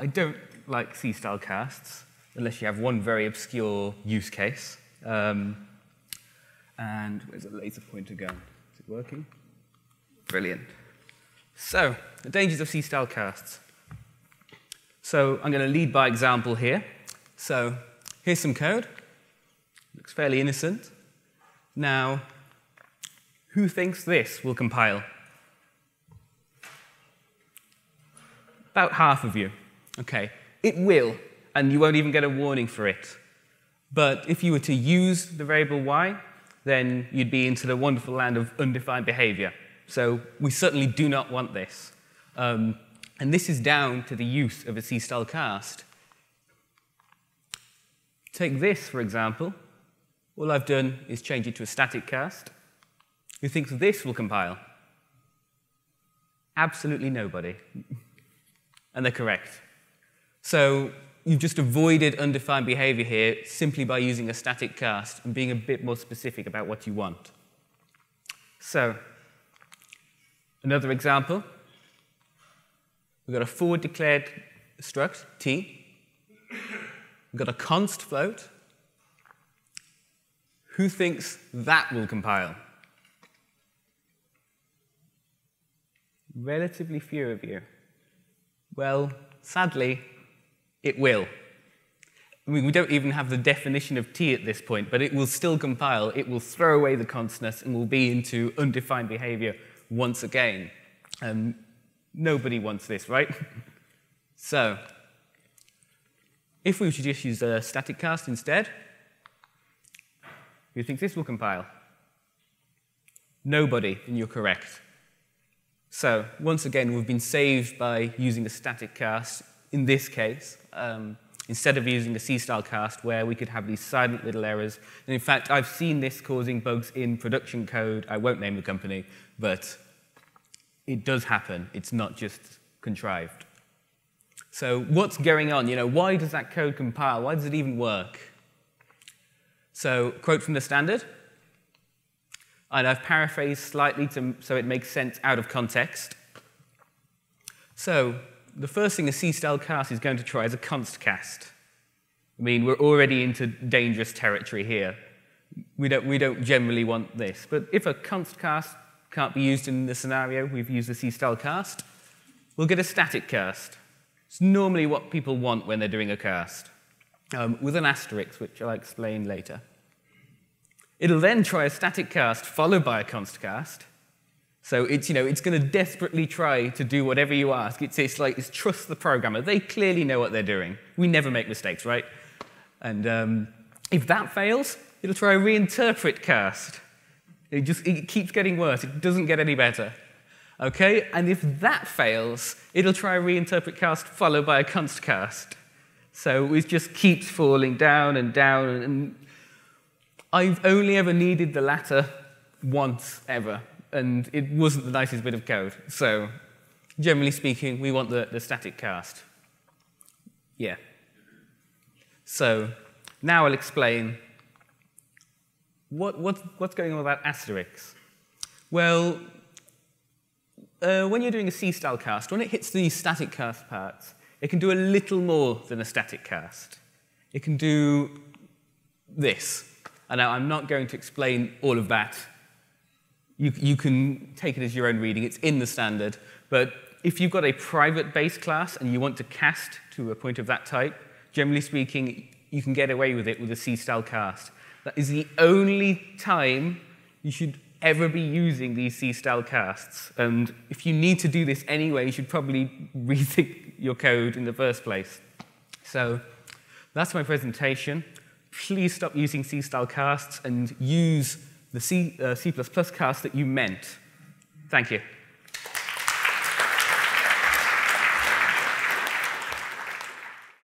I don't like C-style casts unless you have one very obscure use case. Um, and where's the laser pointer going? Is it working? Brilliant. So, the dangers of C-style casts. So I'm going to lead by example here. So here's some code. Looks fairly innocent. Now, who thinks this will compile? About half of you. Okay, it will, and you won't even get a warning for it. But if you were to use the variable y, then you'd be into the wonderful land of undefined behavior. So we certainly do not want this. Um, and this is down to the use of a C-style cast. Take this, for example. All I've done is change it to a static cast. Who thinks this will compile? Absolutely nobody. and they're correct. So you've just avoided undefined behavior here simply by using a static cast and being a bit more specific about what you want. So, another example. We've got a forward declared struct, t. We've got a const float. Who thinks that will compile? Relatively few of you. Well, sadly, it will. I mean, we don't even have the definition of t at this point, but it will still compile. It will throw away the constness and will be into undefined behavior once again. Um, nobody wants this, right? so, if we should just use a static cast instead, you think this will compile? Nobody, and you're correct. So, once again, we've been saved by using a static cast in this case, um, instead of using a C-style cast where we could have these silent little errors. And in fact, I've seen this causing bugs in production code. I won't name the company, but it does happen. It's not just contrived. So what's going on? You know, why does that code compile? Why does it even work? So quote from the standard. And I've paraphrased slightly to, so it makes sense out of context. So the first thing a C-style cast is going to try is a const cast. I mean, we're already into dangerous territory here. We don't, we don't generally want this. But if a const cast can't be used in the scenario, we've used the C-style cast, we'll get a static cast. It's normally what people want when they're doing a cast, um, with an asterisk, which I'll explain later. It'll then try a static cast followed by a const cast, so it's, you know, it's going to desperately try to do whatever you ask. It's, it's like, it's trust the programmer. They clearly know what they're doing. We never make mistakes, right? And um, if that fails, it'll try a reinterpret cast. It just it keeps getting worse. It doesn't get any better. Okay? And if that fails, it'll try a reinterpret cast followed by a const cast. So it just keeps falling down and down. And I've only ever needed the latter once ever and it wasn't the nicest bit of code. So, generally speaking, we want the, the static cast. Yeah. So, now I'll explain what, what, what's going on about asterisks. Well, uh, when you're doing a C-style cast, when it hits the static cast parts, it can do a little more than a static cast. It can do this. And now I'm not going to explain all of that you, you can take it as your own reading. It's in the standard. But if you've got a private base class and you want to cast to a point of that type, generally speaking, you can get away with it with a C-style cast. That is the only time you should ever be using these C-style casts. And if you need to do this anyway, you should probably rethink your code in the first place. So that's my presentation. Please stop using C-style casts and use the C, uh, C++ cast that you meant. Thank you.